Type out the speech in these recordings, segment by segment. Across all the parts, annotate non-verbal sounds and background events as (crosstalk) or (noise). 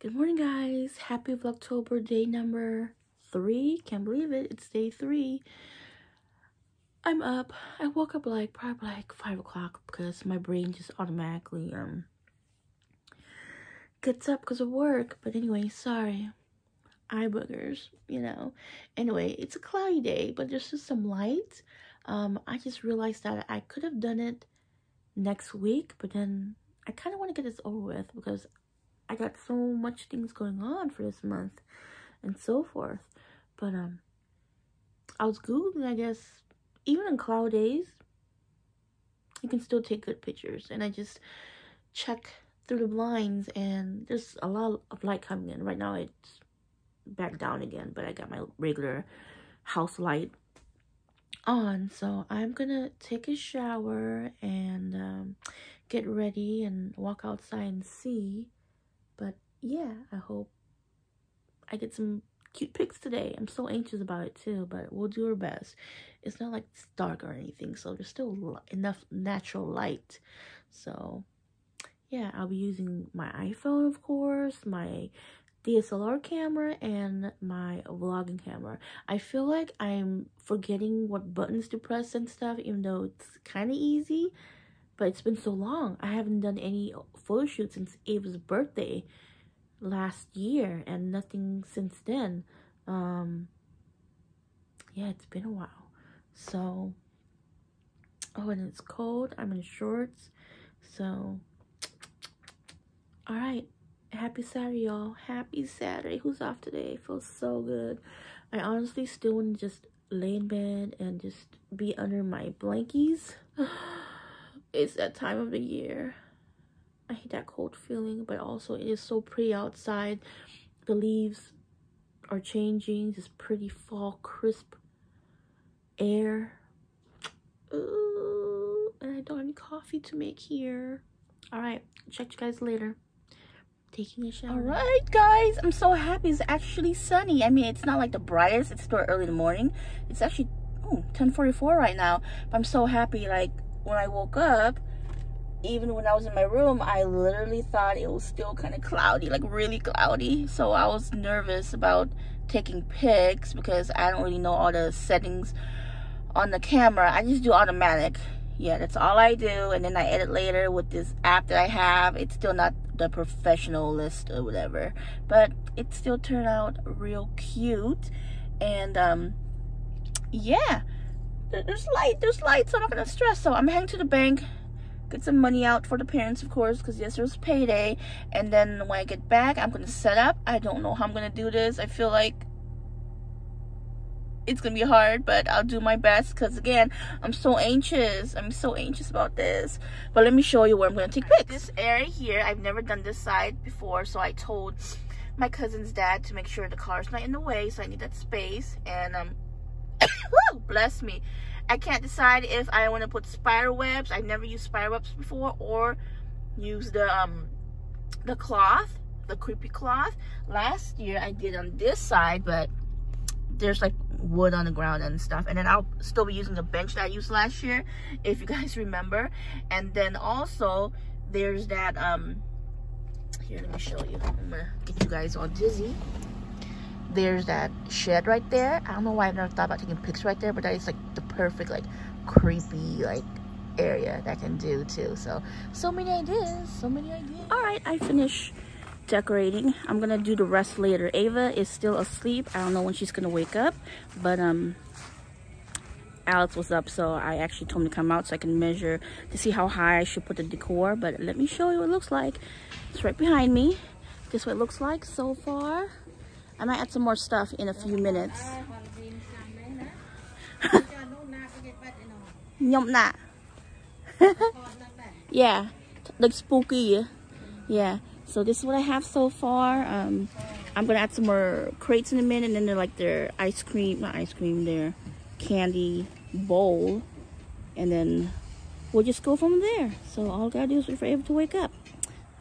Good morning, guys. Happy Vlogtober day number three. Can't believe it. It's day three. I'm up. I woke up like probably like five o'clock because my brain just automatically um gets up because of work. But anyway, sorry. Eye boogers, you know. Anyway, it's a cloudy day, but there's just some light. Um, I just realized that I could have done it next week, but then I kind of want to get this over with because I got so much things going on for this month and so forth. But um I was googling, I guess, even on cloud days, you can still take good pictures. And I just check through the blinds and there's a lot of light coming in. Right now it's back down again, but I got my regular house light on. So I'm gonna take a shower and um, get ready and walk outside and see but yeah, I hope I get some cute pics today. I'm so anxious about it too, but we'll do our best. It's not like it's dark or anything, so there's still enough natural light. So yeah, I'll be using my iPhone, of course, my DSLR camera, and my vlogging camera. I feel like I'm forgetting what buttons to press and stuff, even though it's kind of easy. But it's been so long. I haven't done any photo shoot since Ava's birthday last year and nothing since then. Um, yeah, it's been a while. So, oh, and it's cold. I'm in shorts. So, all right. Happy Saturday, y'all. Happy Saturday. Who's off today? Feels so good. I honestly still want to just lay in bed and just be under my blankies. (sighs) (laughs) it's that time of the year. I hate that cold feeling, but also it is so pretty outside. The leaves are changing, this pretty fall crisp air. Ooh, and I don't have any coffee to make here. All right, check you guys later. Taking a shower. All right, guys, I'm so happy. It's actually sunny. I mean, it's not like the brightest. It's still early in the morning. It's actually oh, 10:44 right now. But I'm so happy. Like when I woke up, even when I was in my room, I literally thought it was still kind of cloudy, like really cloudy. So I was nervous about taking pics because I don't really know all the settings on the camera. I just do automatic. Yeah, that's all I do. And then I edit later with this app that I have. It's still not the professional list or whatever. But it still turned out real cute. And um yeah there's light there's light so i'm not gonna stress. So i'm heading to the bank get some money out for the parents of course because yesterday was payday. And then when i get back i'm gonna set up. I don't know how i'm gonna do this. I feel like it's gonna be hard but i'll do my best because again i'm so anxious. I'm so anxious about this. But let me show you where i'm gonna take pics. this area here i've never done this side before so i told my cousin's dad to make sure the car's not in the way so i need that space. And um bless me. I can't decide if I want to put spider webs. I've never used spider webs before or use the um the cloth, the creepy cloth. Last year I did on this side, but there's like wood on the ground and stuff. And then I'll still be using the bench that I used last year, if you (laughs) guys remember. And then also there's that um here let me show you. I'm gonna get you guys all dizzy there's that shed right there. I don't know why I've never thought about taking pics right there, but that is like the perfect, like, creepy, like, area that I can do too. So, so many ideas, so many ideas. All right, I finished decorating. I'm gonna do the rest later. Ava is still asleep. I don't know when she's gonna wake up, but um, Alex was up, so I actually told him to come out so I can measure to see how high I should put the decor. But let me show you what it looks like. It's right behind me. This what it looks like so far. I might add some more stuff in a few minutes. (laughs) (laughs) yeah, like spooky. Yeah. So this is what I have so far. Um, I'm gonna add some more crates in a minute, and then they're like their ice cream, not ice cream, their candy bowl, and then we'll just go from there. So all I gotta do is wait for Ava to wake up.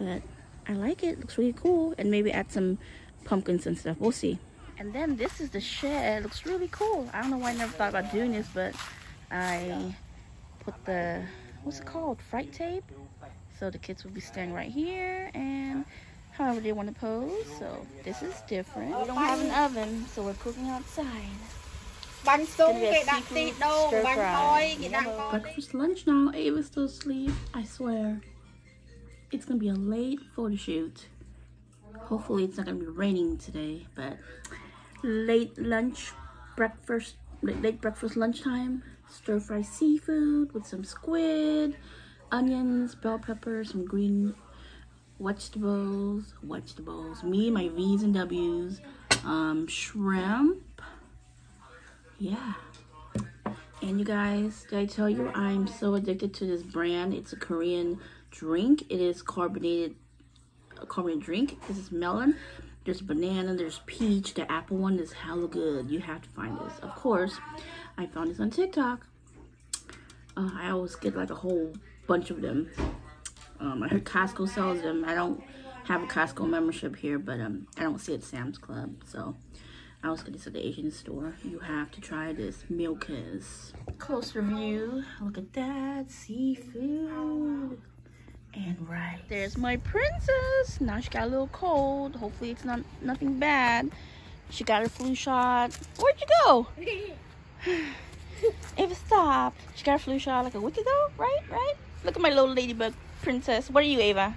But I like it. Looks really cool, and maybe add some pumpkins and stuff. We'll see. And then this is the shed. It looks really cool. I don't know why I never thought about doing this, but I put the, what's it called? Fright tape. So the kids will be staying right here and however they want to pose. So this is different. We don't have an oven, so we're cooking outside. Breakfast, lunch now. Ava's still asleep. I swear. It's gonna be a late photo shoot. Hopefully it's not gonna be raining today, but late lunch, breakfast, late breakfast, lunchtime, stir fry seafood with some squid, onions, bell peppers, some green vegetables, vegetables, me, my V's and W's, um, shrimp, yeah. And you guys, did I tell you I'm so addicted to this brand? It's a Korean drink. It is carbonated, a carbonated drink. This is melon. There's banana, there's peach. The apple one is hella good. You have to find this. Of course, I found this on TikTok. Uh, I always get like a whole bunch of them. Um, I heard Costco sells them. I don't have a Costco membership here, but um, I don't see it Sam's Club. So I was gonna say the Asian store. You have to try this Milkis. Closer view. Look at that seafood and rice. There's my princess. Now she got a little cold. Hopefully it's not nothing bad. She got her flu shot. Where'd you go? (laughs) Ava, stop. She got her flu shot like a week ago, right? Right? Look at my little ladybug princess. What are you, Ava?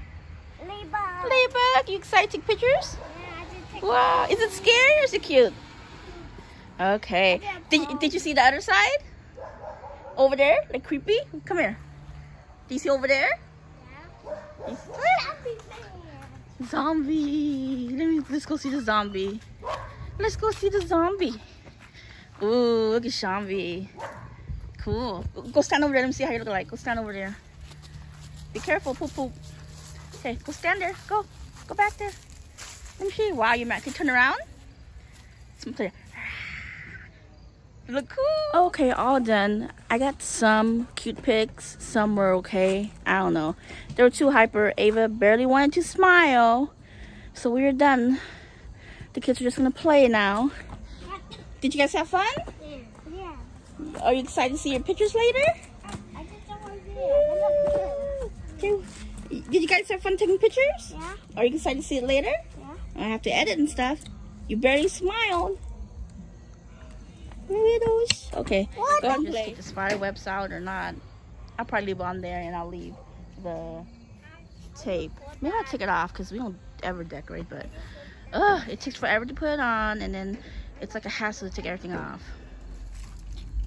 Ladybug. Ladybug. You excited to take pictures? Yeah, I did Wow. Is it scary or is it cute? Okay. Did, did you see the other side? Over there? Like creepy? Come here. Do you see over there? Zombie. Let me let's go see the zombie. Let's go see the zombie. Ooh, look at zombie. Cool. Go stand over there. Let me see how you look like. Go stand over there. Be careful, poop poop. Okay, go stand there. Go. Go back there. Let me see. Wow, you you turn around? Some clear. Look cool. Okay, all done. I got some cute pics. Some were okay. I don't know. They were too hyper. Ava barely wanted to smile. So we are done. The kids are just gonna play now. Did you guys have fun? Yeah. Yeah. Are you excited to see your pictures later? I just don't want to do it. Okay. Did you guys have fun taking pictures? Yeah. Are you excited to see it later? Yeah. I have to edit and stuff. You barely smiled. Widows. Okay. What? Go ahead and just take the spider webs out or not. I'll probably leave it on there and I'll leave the tape. Maybe I'll take it off because we don't ever decorate, but ugh, it takes forever to put it on and then it's like a hassle to take everything off.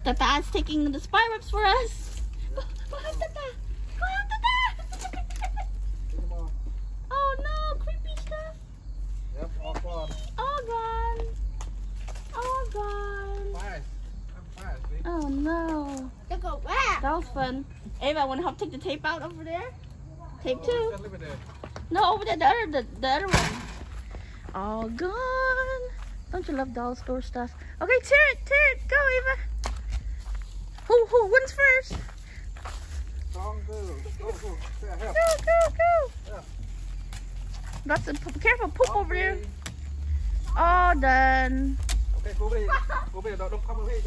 Tata's taking the spider webs for us. Go, go help Tata. Go help Tata. oh no, creepy stuff. Yep, all gone. All gone. All gone. Fast. I'm fast, see? Oh no. Look at where? That was fun. Ava, want to help take the tape out over there? Tape oh, two? Just leave it there. No, over there, the other, the, the other one. All gone. Don't you love doll store stuff? Okay, tear it, tear it. Go, Ava. Who, who wins first? Strong girl. Go, go. Go, go, go. Yeah. Lots of poop. Careful, poop over there. All done. Okay, go away. Go away. Don't, don't come away.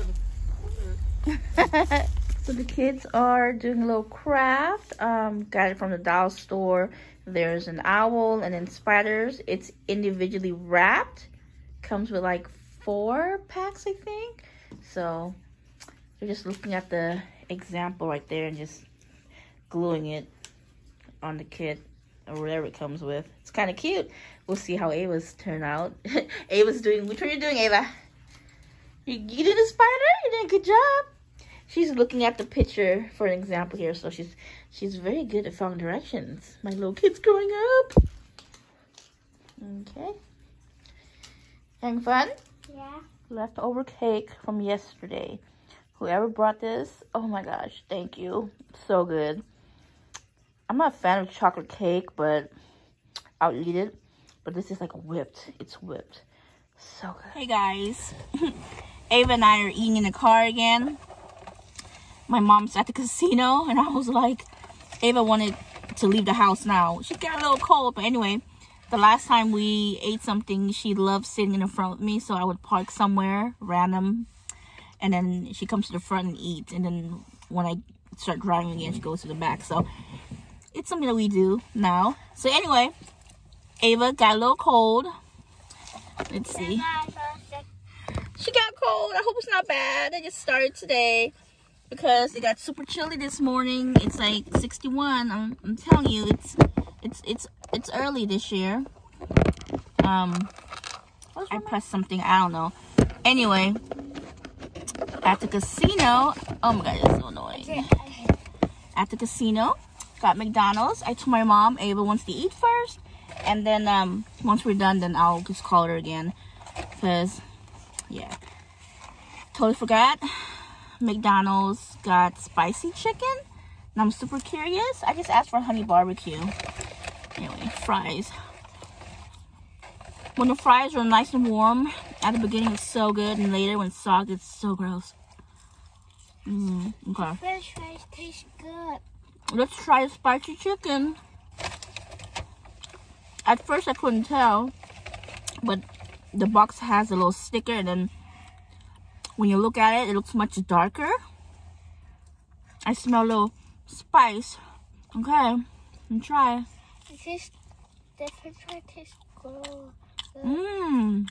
(laughs) so the kids are doing a little craft. Um, got it from the doll store. There's an owl and then spiders. It's individually wrapped. Comes with like four packs, I think. So they're just looking at the example right there and just gluing it on the kit or whatever it comes with. It's kind of cute. We'll see how Ava's turn out. (laughs) Ava's doing, which one are you doing, Ava? You, you did a spider? You did a good job. She's looking at the picture for an example here, so she's she's very good at following directions. My little kid's growing up. Okay. Having fun? Yeah. Leftover cake from yesterday. Whoever brought this, oh my gosh, thank you. So good. I'm not a fan of chocolate cake, but I'll eat it. But this is like whipped. It's whipped. So good. Hey guys. (laughs) Ava and I are eating in the car again. My mom's at the casino (laughs) and I was like, Ava wanted to leave the house now. She got a little cold, but anyway, the last time we ate something, she loved sitting in the front of me, so I would park somewhere random and then she comes to the front and eats and then when I start driving again, she goes to the back. So it's something that we do now. So anyway, Ava got a little cold. Let's see. She got cold. I hope it's not bad. I just started today because it got super chilly this morning. It's like 61. I'm, I'm telling you, it's it's it's it's early this year. Um, I pressed something. I don't know. Anyway, at the casino. Oh my god, it's so annoying. At the casino, got McDonald's. I told my mom Ava wants to eat first, and then um once we're done, then I'll just call her again. Cause yeah, totally forgot. McDonald's got spicy chicken. And I'm super curious. I just asked for honey barbecue. Anyway, fries. When the fries are nice and warm, at the beginning it's so good, and later when it's soft, it's so gross. Mm, okay. French fries taste good. Let's try the spicy chicken. At first I couldn't tell, but the box has a little sticker and then when you look at it, it looks much darker. I smell a little spice. Okay, and try. It tastes, the French fry tastes good. Mmm.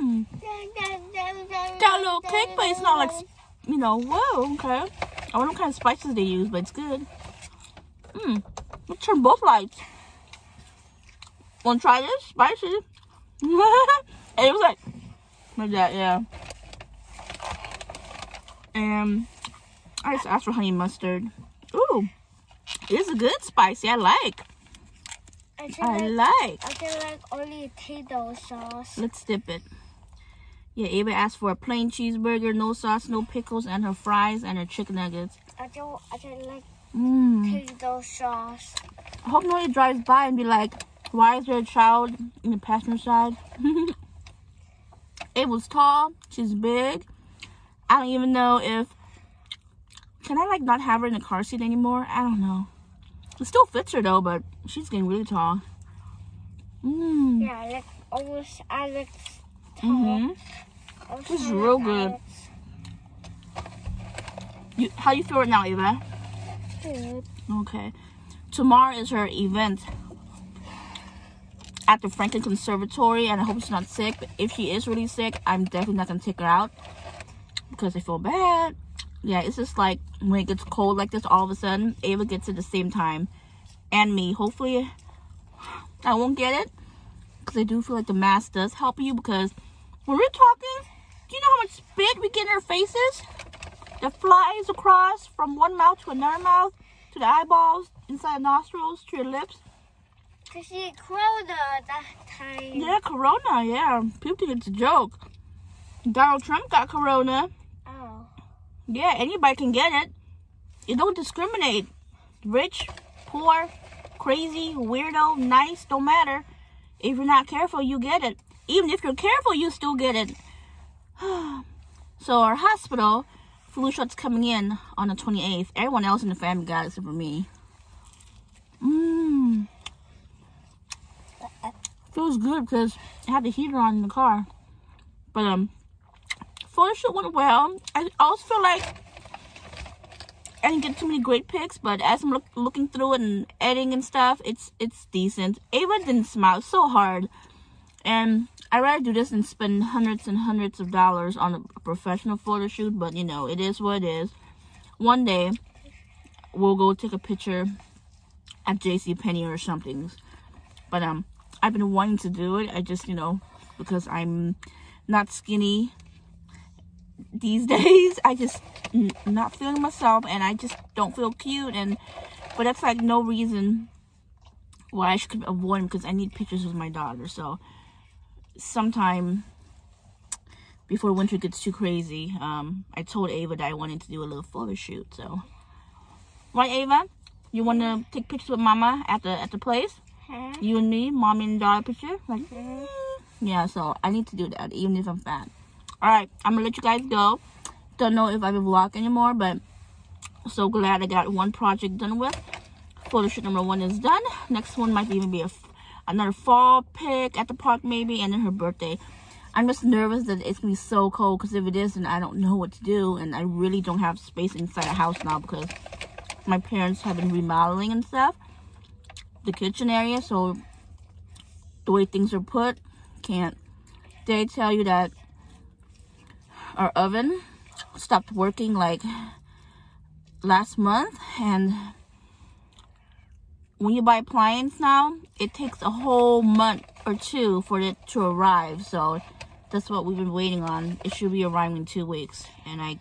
Mmm. Got a little kick, but it's not like, you know, whoa, okay. I wonder what kind of spices they use, but it's good. Mmm. Let's turn both lights. Wanna try this? Spicy. (laughs) and it was like, like that, yeah. And I just asked for honey mustard. Ooh, it's a good spicy. I like. I I like, like. I can like only potato sauce. Let's dip it. Yeah, Ava asked for a plain cheeseburger, no sauce, no pickles, and her fries and her chicken nuggets. I don't, I don't like Mmm. potato sauce. I hope nobody drives by and be like, why is there a child in the passenger side? (laughs) it was tall. She's big. I don't even know if... Can I, like, not have her in the car seat anymore? I don't know. It still fits her, though, but she's getting really tall. Mmm. Yeah, I like almost Alex. Mm-hmm. Almost This is real good. Alex. You, how you feel right now, Eva? Good. Okay. Tomorrow is her event at the Franklin Conservatory, and I hope she's not sick. But if she is really sick, I'm definitely not gonna take her out because I feel bad. Yeah, it's just like when it gets cold like this, all of a sudden, Ava gets it the same time, and me. Hopefully, I won't get it because I do feel like the mask does help you because when we're talking, do you know how much spit we get in our faces? That flies across from one mouth to another mouth, to the eyeballs, inside the nostrils, to your lips. Cause she Corona that time. Yeah, Corona, yeah. People think it's a joke. Donald Trump got Corona. Oh. Yeah, anybody can get it. It don't discriminate. Rich, poor, crazy, weirdo, nice, don't matter. If you're not careful, you get it. Even if you're careful, you still get it. (sighs) so our hospital, flu shot's coming in on the 28th. Everyone else in the family got it except for me. Mmm. Feels good because I had the heater on in the car. But um, photo shoot went well. I also feel like I didn't get too many great pics, but as I'm look, looking through it and editing and stuff, it's it's decent. Ava didn't smile so hard, and I'd rather do this than spend hundreds and hundreds of dollars on a professional photo shoot. But you know, it is what it is. One day, we'll go take a picture at J.C. Penney or something. But um, I've been wanting to do it. I just you know because I'm not skinny these (laughs) days. I just not feeling myself, and I just don't feel cute. And but that's like no reason why I should avoid them because I need pictures with my daughter. So sometime before winter gets too crazy, um, I told Ava that I wanted to do a little photo shoot. So right, Ava, you want to take pictures with Mama at the at the place? Huh? You and me, mommy and daughter picture? Like, Mhm. yeah, so I need to do that, even if I'm fat. Alright, I'm gonna let you guys go. Don't know if I will vlog anymore, but so glad I got one project done with. Photo shoot number one is done. Next one might even be a, f- another fall pic at the park, maybe, and then her birthday. I'm just nervous that it's gonna be so cold, because if it is, then I don't know what to do, and I really don't have space inside the house now because my parents have been remodeling and stuff the kitchen area. So the way things are put, can't. They tell you that our oven stopped working like last month and when you buy appliance now, it takes a whole month or two for it to arrive. So that's what we've been waiting on. It should be arriving in two weeks. And I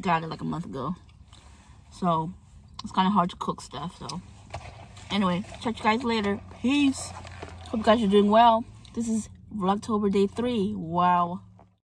got it like a month ago. So it's kind of hard to cook stuff. So anyway, catch you guys later. Peace. Hope you guys are doing well. This is Vlogtober day three. Wow.